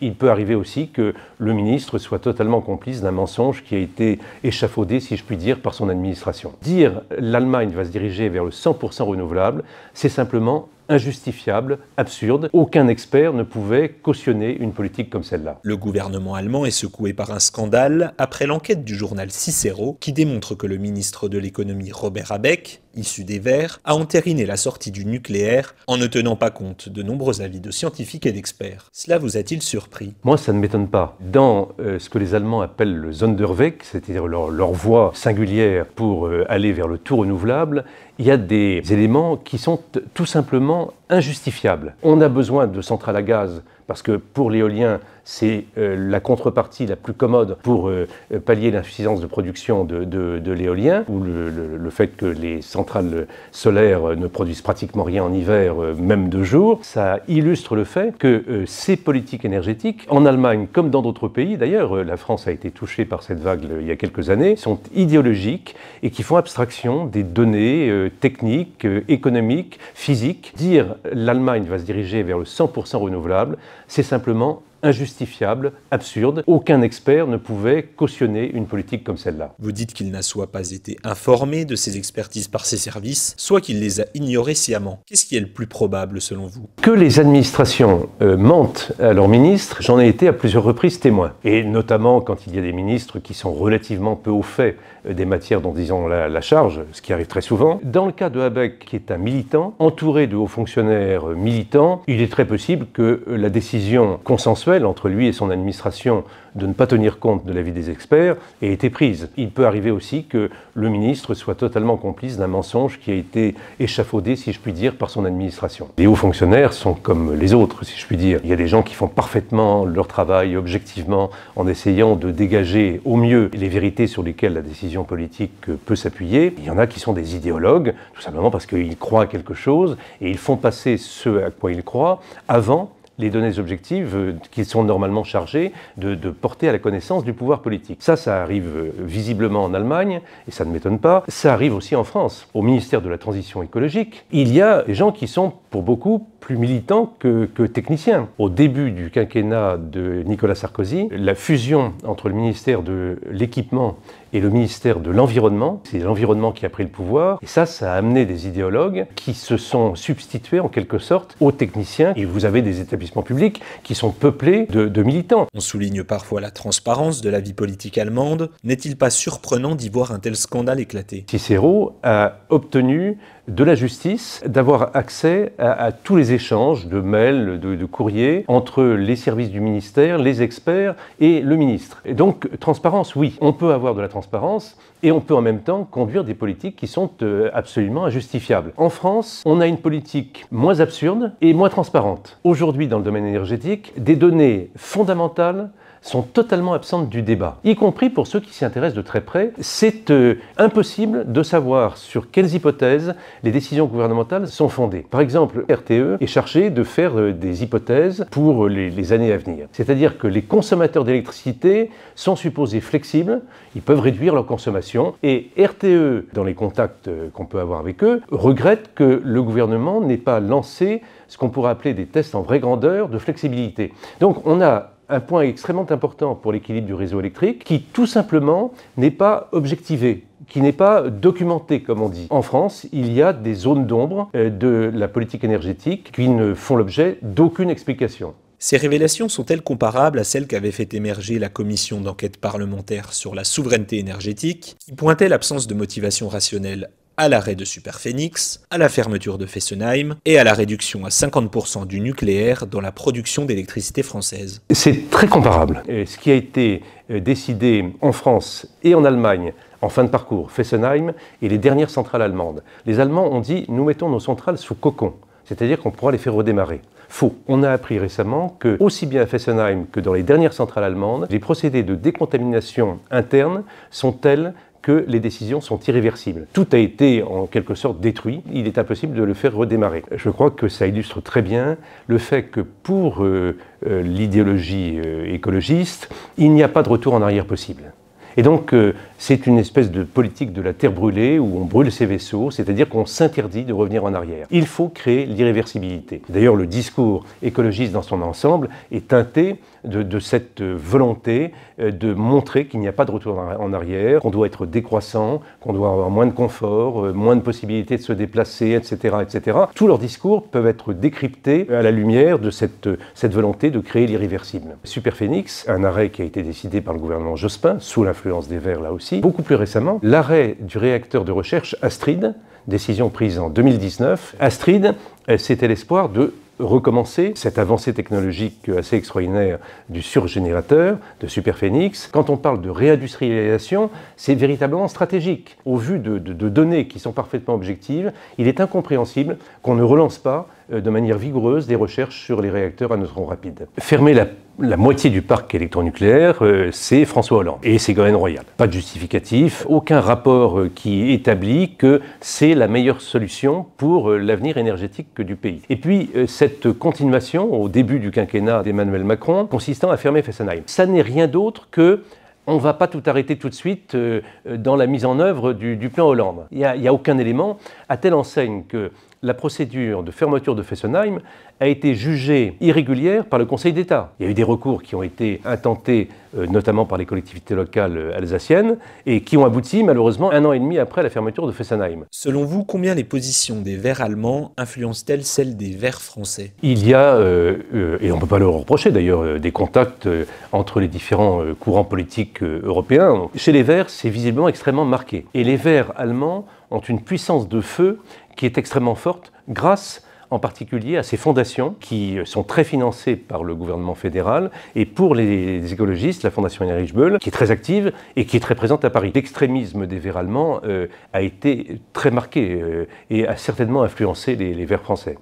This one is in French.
Il peut arriver aussi que le ministre soit totalement complice d'un mensonge qui a été échafaudé, si je puis dire, par son administration. Dire l'Allemagne va se diriger vers le 100% renouvelable, c'est simplement injustifiable, absurde. Aucun expert ne pouvait cautionner une politique comme celle-là. Le gouvernement allemand est secoué par un scandale après l'enquête du journal Cicero qui démontre que le ministre de l'économie Robert Abeck, issu des Verts, a entériné la sortie du nucléaire en ne tenant pas compte de nombreux avis de scientifiques et d'experts. Cela vous a-t-il surpris? Moi, ça ne m'étonne pas. Dans euh, ce que les Allemands appellent le Sonderweg, c'est-à-dire leur, leur, voie singulière pour euh, aller vers le tout renouvelable, il y a des éléments qui sont tout simplement injustifiables. On a besoin de centrales à gaz parce que pour l'éolien, c'est euh, la contrepartie la plus commode pour euh, pallier l'insuffisance de production de, l'éolien, ou le, le, fait que les centrales solaires ne produisent pratiquement rien en hiver, euh, même de jour. Ça illustre le fait que ces politiques énergétiques, en Allemagne comme dans d'autres pays, d'ailleurs la France a été touchée par cette vague il y a quelques années, sont idéologiques et qui font abstraction des données techniques, économiques, physiques. Dire l'Allemagne va se diriger vers le 100% renouvelable, c'est simplement injustifiable, absurde. Aucun expert ne pouvait cautionner une politique comme celle-là. Vous dites qu'il n'a soit pas été informé de ces expertises par ses services, soit qu'il les a ignorées sciemment. Qu'est-ce qui est le plus probable selon vous? Que les administrations euh, mentent à leurs ministres, j'en ai été à plusieurs reprises témoin. Et notamment quand il y a des ministres qui sont relativement peu au fait euh, des matières dont ils ont la, la charge, ce qui arrive très souvent. Dans le cas de Habeck, qui est un militant, entouré de hauts fonctionnaires militants, il est très possible que la décision consensuelle entre lui et son administration de ne pas tenir compte de l'avis des experts ait été prise. Il peut arriver aussi que le ministre soit totalement complice d'un mensonge qui a été échafaudé, si je puis dire, par son administration. Les hauts fonctionnaires sont comme les autres, si je puis dire. Il y a des gens qui font parfaitement leur travail objectivement en essayant de dégager au mieux les vérités sur lesquelles la décision politique peut s'appuyer. Il y en a qui sont des idéologues, tout simplement parce qu'ils croient à quelque chose et ils font passer ce à quoi ils croient avant les données objectives euh, qui sont normalement chargées de, porter à la connaissance du pouvoir politique. Ça, ça arrive euh, visiblement en Allemagne, et ça ne m'étonne pas. Ça arrive aussi en France. Au ministère de la Transition écologique, il y a des gens qui sont, pour beaucoup, plus militants que, que techniciens. Au début du quinquennat de Nicolas Sarkozy, la fusion entre le ministère de l'équipement et le ministère de l'Environnement. C'est l'environnement qui a pris le pouvoir. Et ça, ça a amené des idéologues qui se sont substitués en quelque sorte aux techniciens. Et vous avez des établissements publics qui sont peuplés de, de militants. On souligne parfois la transparence de la vie politique allemande. N'est-il pas surprenant d'y voir un tel scandale éclater? Cicero a obtenu de la justice d'avoir accès à, tous les échanges de mails, de, de, courriers entre les services du ministère, les experts et le ministre. Et donc, transparence, oui, on peut avoir de la transparence et on peut en même temps conduire des politiques qui sont euh, absolument injustifiables. En France, on a une politique moins absurde et moins transparente. Aujourd'hui, dans le domaine énergétique, des données fondamentales sont totalement absentes du débat, y compris pour ceux qui s'y intéressent de très près. C'est euh, impossible de savoir sur quelles hypothèses les décisions gouvernementales sont fondées. Par exemple, RTE est chargé de faire euh, des hypothèses pour les, les années à venir. C'est-à-dire que les consommateurs d'électricité sont supposés flexibles, ils peuvent réduire leur consommation, et RTE, dans les contacts euh, qu'on peut avoir avec eux, regrette que le gouvernement n'ait pas lancé ce qu'on pourrait appeler des tests en vraie grandeur de flexibilité. Donc on a un point extrêmement important pour l'équilibre du réseau électrique qui tout simplement n'est pas objectivé qui n'est pas documenté, comme on dit. En France, il y a des zones d'ombre euh, de la politique énergétique qui ne font l'objet d'aucune explication. Ces révélations sont-elles comparables à celles qu'avait fait émerger la commission d'enquête parlementaire sur la souveraineté énergétique, qui pointait l'absence de motivation rationnelle à l'arrêt de Superphénix, à la fermeture de Fessenheim et à la réduction à 50% du nucléaire dans la production d'électricité française. C'est très comparable. Et ce qui a été euh, décidé en France et en Allemagne en fin de parcours, Fessenheim et les dernières centrales allemandes. Les Allemands ont dit nous mettons nos centrales sous cocon, c'est-à-dire qu'on pourra les faire redémarrer. Faux. On a appris récemment que, aussi bien à Fessenheim que dans les dernières centrales allemandes, les procédés de décontamination interne sont tels que les décisions sont irréversibles. Tout a été en quelque sorte détruit, il est impossible de le faire redémarrer. Je crois que ça illustre très bien le fait que pour euh, euh, l'idéologie euh, écologiste, il n'y a pas de retour en arrière possible. Et donc, euh, c'est une espèce de politique de la terre brûlée où on brûle ses vaisseaux, c'est-à-dire qu'on s'interdit de revenir en arrière. Il faut créer l'irréversibilité. D'ailleurs, le discours écologiste dans son ensemble est teinté de, cette volonté euh, de montrer qu'il n'y a pas de retour en arrière, qu'on doit être décroissant, qu'on doit avoir moins de confort, euh, moins de possibilités de se déplacer, etc., etc. Tous leurs discours peuvent être décryptés à la lumière de cette, cette volonté de créer l'irréversible. Superphénix, un arrêt qui a été décidé par le gouvernement Jospin, sous l'influence des Verts là aussi. Beaucoup plus récemment, l'arrêt du réacteur de recherche Astrid, décision prise en 2019. Astrid, euh, c'était l'espoir de recommencer cette avancée technologique assez extraordinaire du surgénérateur, de Superphénix. Quand on parle de réindustrialisation, c'est véritablement stratégique. Au vu de, données qui sont parfaitement objectives, il est incompréhensible qu'on ne relance pas de manière vigoureuse des recherches sur les réacteurs à neutrons rapides. Fermer la, moitié du parc électronucléaire, euh, c'est François Hollande et Ségolène Royal. Pas de justificatif, aucun rapport euh, qui établit que c'est la meilleure solution pour l'avenir énergétique du pays. Et puis, cette continuation au début du quinquennat d'Emmanuel Macron, consistant à fermer Fessenheim, ça n'est rien d'autre que on ne va pas tout arrêter tout de suite dans la mise en œuvre du, plan Hollande. Il n'y a, a, aucun élément, à telle enseigne que la procédure de fermeture de Fessenheim a été jugée irrégulière par le Conseil d'État. Il y a eu des recours qui ont été intentés, euh, notamment par les collectivités locales euh, alsaciennes, et qui ont abouti malheureusement un an et demi après la fermeture de Fessenheim. Selon vous, combien les positions des Verts allemands influencent-elles celles des Verts français? Il y a, euh, et on ne peut pas le reprocher d'ailleurs, des contacts entre les différents courants politiques européens. Chez les Verts, c'est visiblement extrêmement marqué. Et les Verts allemands ont une puissance de feu qui est extrêmement forte grâce en particulier à ces fondations qui sont très financées par le gouvernement fédéral et pour les écologistes, la fondation Heinrich Böll, qui est très active et qui est très présente à Paris. L'extrémisme des Verts allemands euh, a été très marqué euh, et a certainement influencé les, les Verts français.